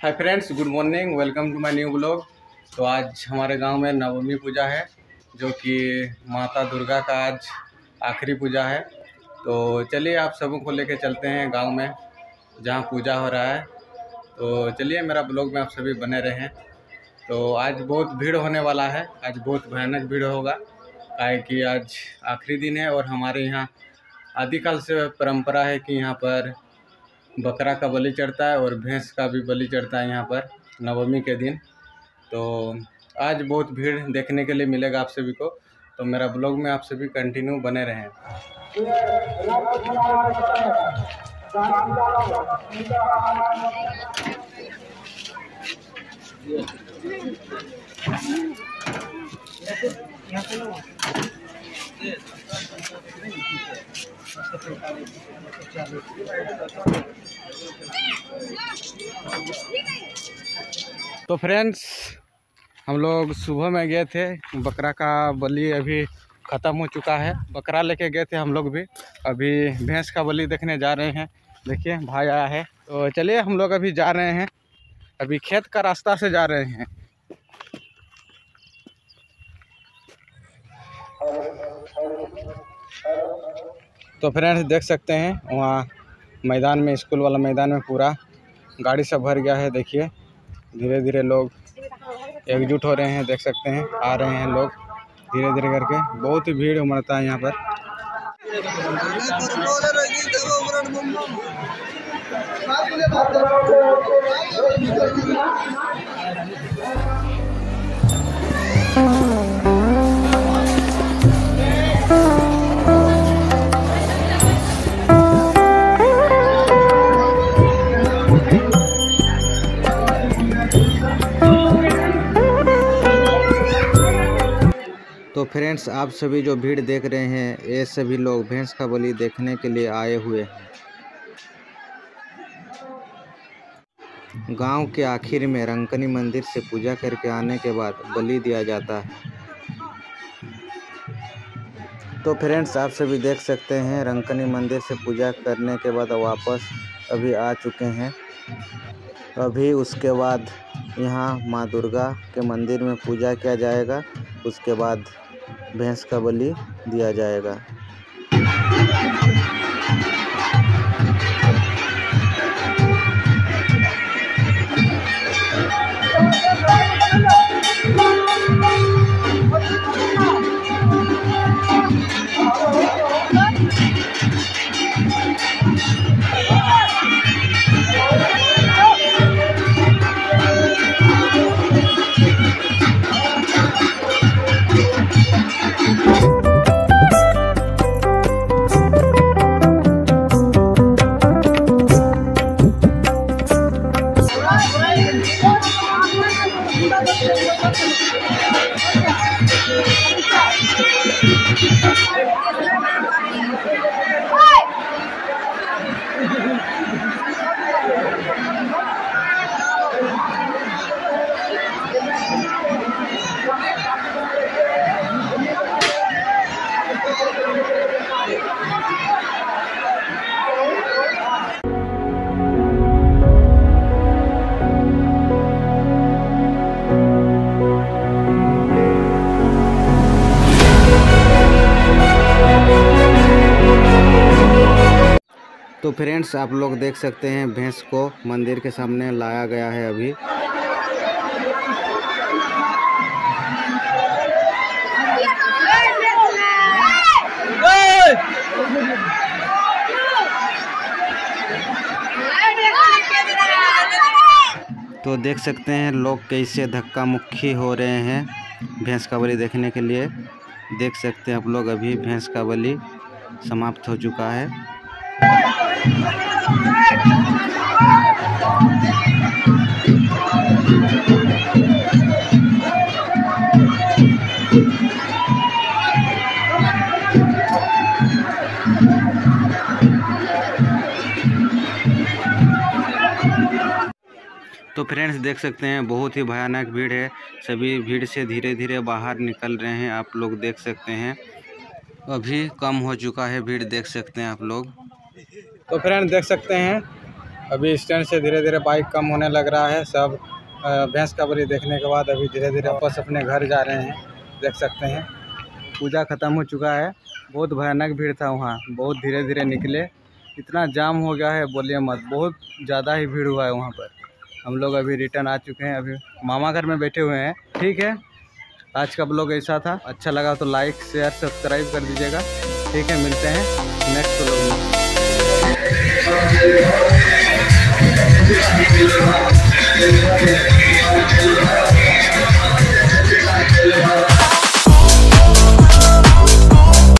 Hi friends good morning welcome to my new blog तो आज हमारे गाँव में नवमी पूजा है, जो कि माता दुर्गा का आज आखिरी पूजा है। तो चलिए आप सबों को लेके चलते हैं गाँव में, जहाँ पूजा हो रहा है। तो चलिए मेरा ब्लॉग में आप सभी बने रहें। तो आज बहुत भीड़ होने वाला है, आज बहुत भयानक भीड़ होगा। काहे कि आज आखिरी दिन है और हमारे यहाँ आदिकाल से परंपरा है कि यहाँ पर बकरा का बलि चढ़ता है और भैंस का भी बलि चढ़ता है यहाँ पर नवमी के दिन। तो आज बहुत भीड़ देखने के लिए मिलेगा आप सभी को। तो मेरा ब्लॉग में आप सभी कंटिन्यू बने रहें। तो फ्रेंड्स हम लोग सुबह में गए थे, बकरा का बलि अभी ख़त्म हो चुका है। बकरा लेके गए थे हम लोग भी। अभी भैंस का बलि देखने जा रहे हैं। देखिए, भाई आया है। तो चलिए, हम लोग अभी जा रहे हैं। अभी खेत का रास्ता से जा रहे हैं। तो फ्रेंड्स, देख सकते हैं, वहाँ मैदान में, स्कूल वाला मैदान में पूरा गाड़ी सब भर गया है। देखिए धीरे धीरे लोग एकजुट हो रहे हैं, देख सकते हैं, आ रहे हैं लोग धीरे धीरे करके। बहुत ही भीड़ उमड़ता है यहाँ पर। फ्रेंड्स आप सभी जो भीड़ देख रहे हैं, ये सभी लोग भैंस का बलि देखने के लिए आए हुए हैं। गाँव के आखिर में रंकनी मंदिर से पूजा करके आने के बाद बलि दिया जाता है। तो फ्रेंड्स आप सभी देख सकते हैं रंकनी मंदिर से पूजा करने के बाद वापस अभी आ चुके हैं। अभी उसके बाद यहाँ माँ दुर्गा के मंदिर में पूजा किया जाएगा, उसके बाद भैंस का बलि दिया जाएगा। तो फ्रेंड्स, आप लोग देख सकते हैं भैंस को मंदिर के सामने लाया गया है अभी। तो देख सकते हैं लोग कैसे धक्का मुक्की हो रहे हैं भैंस का बलि देखने के लिए। देख सकते हैं आप लोग, अभी भैंस का बलि समाप्त हो चुका है। तो फ्रेंड्स, देख सकते हैं, बहुत ही भयानक भीड़ है। सभी भीड़ से धीरे धीरे बाहर निकल रहे हैं, आप लोग देख सकते हैं। अभी कम हो चुका है भीड़, देख सकते हैं आप लोग। तो फ्रेंड देख सकते हैं, अभी स्टैंड से धीरे धीरे बाइक कम होने लग रहा है, सब भैंस का बलि देखने के बाद अभी धीरे धीरे वापस अपने घर जा रहे हैं, देख सकते हैं। पूजा ख़त्म हो चुका है, बहुत भयानक भीड़ था वहाँ, बहुत धीरे धीरे निकले, इतना जाम हो गया है, बोलिए मत, बहुत ज़्यादा ही भीड़ हुआ है वहाँ पर। हम लोग अभी रिटर्न आ चुके हैं, अभी मामा घर में बैठे हुए हैं, ठीक है? आज का ब्लॉग ऐसा था अच्छा लगा तो लाइक, शेयर, सब्सक्राइब कर दीजिएगा, ठीक है, मिलते हैं, नेक्स्ट ब्लॉग में। Yeah.